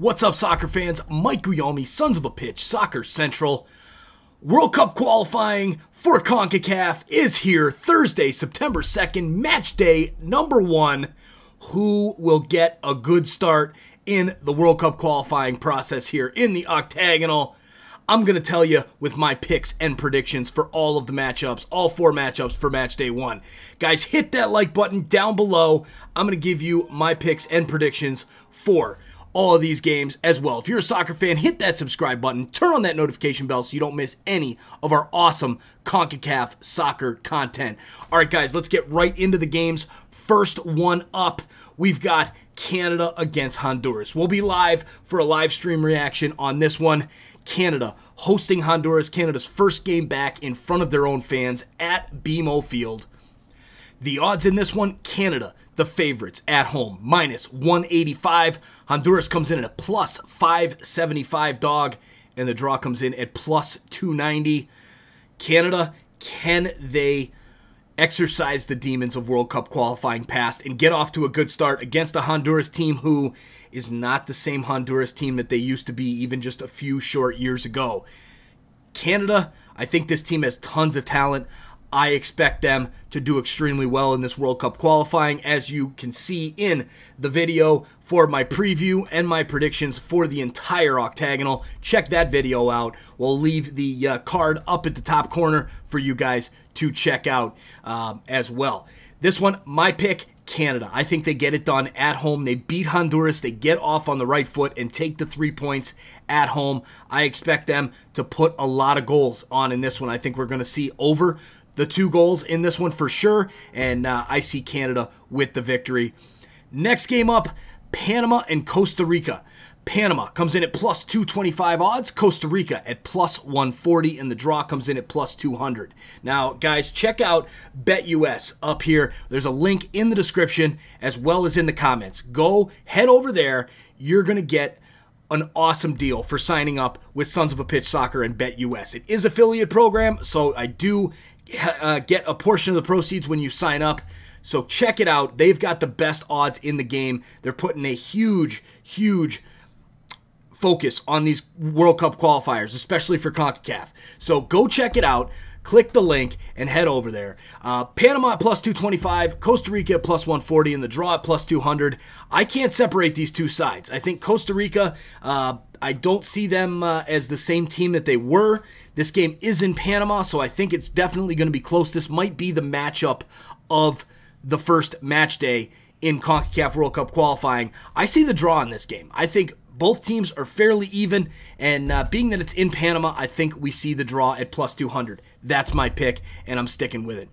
What's up, soccer fans? Mike Guillaume, Sons of a Pitch, Soccer Central. World Cup qualifying for CONCACAF is here Thursday, September 2nd, match day number one. Who will get a good start in the World Cup qualifying process here in the octagonal? I'm going to tell you with my picks and predictions for all of the matchups, all four matchups for match day one. Guys, hit that like button down below. I'm going to give you my picks and predictions for all of these games as well. If you're a soccer fan, hit that subscribe button, turn on that notification bell so you don't miss any of our awesome CONCACAF soccer content. All right, guys, let's get right into the games. First one up, we've got Canada against Honduras. We'll be live for a live stream reaction on this one. Canada hosting Honduras, Canada's first game back in front of their own fans at BMO Field. The odds in this one, Canada, the favorites at home, minus 185. Honduras comes in at a plus 575 dog, and the draw comes in at plus 290. Canada, can they exercise the demons of World Cup qualifying past and get off to a good start against a Honduras team who is not the same Honduras team that they used to be even just a few short years ago? Canada, I think this team has tons of talent. I expect them to do extremely well in this World Cup qualifying, as you can see in the video for my preview and my predictions for the entire octagonal. Check that video out. We'll leave the uh, card up at the top corner for you guys to check out um, as well. This one, my pick, Canada. I think they get it done at home. They beat Honduras. They get off on the right foot and take the three points at home. I expect them to put a lot of goals on in this one. I think we're going to see over the two goals in this one for sure, and uh, I see Canada with the victory. Next game up, Panama and Costa Rica. Panama comes in at plus 225 odds, Costa Rica at plus 140, and the draw comes in at plus 200. Now, guys, check out BetUS up here. There's a link in the description as well as in the comments. Go head over there. You're going to get an awesome deal for signing up with Sons of a Pitch Soccer and BetUS. It is affiliate program, so I do uh, get a portion of the proceeds when you sign up. So check it out. They've got the best odds in the game. They're putting a huge, huge focus on these World Cup qualifiers, especially for CONCACAF. So go check it out. Click the link and head over there. Uh, Panama plus 225, Costa Rica plus 140, and the draw at plus 200. I can't separate these two sides. I think Costa Rica, uh, I don't see them uh, as the same team that they were. This game is in Panama, so I think it's definitely going to be close. This might be the matchup of the first match day in CONCACAF World Cup qualifying. I see the draw in this game. I think both teams are fairly even, and uh, being that it's in Panama, I think we see the draw at plus 200. That's my pick, and I'm sticking with it.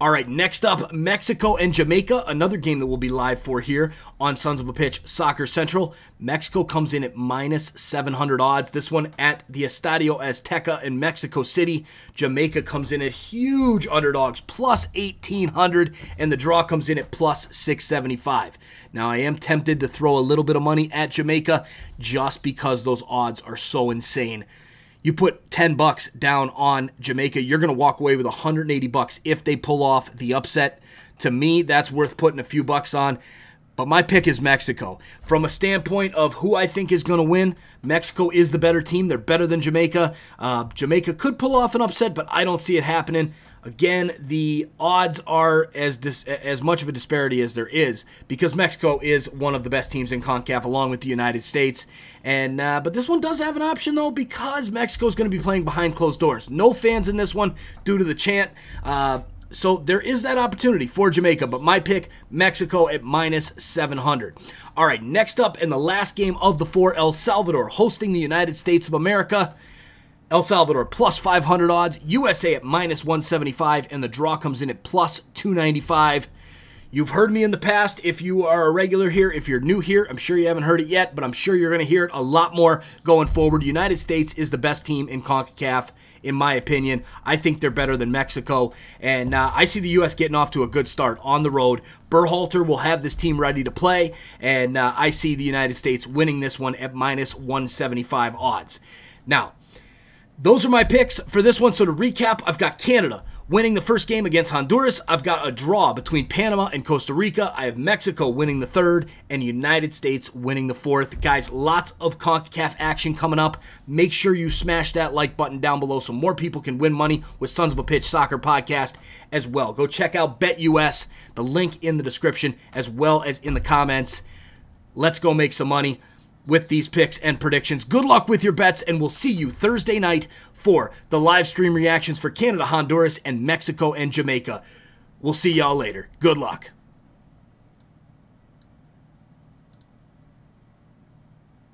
All right, next up, Mexico and Jamaica, another game that we'll be live for here on Sons of a Pitch Soccer Central. Mexico comes in at minus 700 odds. This one at the Estadio Azteca in Mexico City. Jamaica comes in at huge underdogs, plus 1800, and the draw comes in at plus 675. Now, I am tempted to throw a little bit of money at Jamaica just because those odds are so insane you put 10 bucks down on Jamaica, you're going to walk away with 180 bucks if they pull off the upset. To me, that's worth putting a few bucks on. But my pick is Mexico. From a standpoint of who I think is going to win, Mexico is the better team. They're better than Jamaica. Uh, Jamaica could pull off an upset, but I don't see it happening. Again, the odds are as dis- as much of a disparity as there is because Mexico is one of the best teams in CONCACAF along with the United States. And uh, but this one does have an option though because Mexico is going to be playing behind closed doors. No fans in this one due to the chant. Uh, so there is that opportunity for Jamaica, but my pick, Mexico at minus 700. All right, next up in the last game of the four, El Salvador hosting the United States of America. El Salvador plus 500 odds, USA at minus 175, and the draw comes in at plus 295. You've heard me in the past. If you are a regular here, if you're new here, I'm sure you haven't heard it yet, but I'm sure you're going to hear it a lot more going forward. United States is the best team in CONCACAF, in my opinion. I think they're better than Mexico, and uh, I see the U.S. getting off to a good start on the road. Berhalter will have this team ready to play, and uh, I see the United States winning this one at minus 175 odds. Now, those are my picks for this one. So to recap, I've got Canada winning the first game against Honduras. I've got a draw between Panama and Costa Rica. I have Mexico winning the third and United States winning the fourth. Guys, lots of CONCACAF action coming up. Make sure you smash that like button down below so more people can win money with Sons of a Pitch Soccer Podcast as well. Go check out BetUS, the link in the description as well as in the comments. Let's go make some money with these picks and predictions. Good luck with your bets, and we'll see you Thursday night for the live stream reactions for Canada, Honduras, and Mexico and Jamaica. We'll see y'all later. Good luck.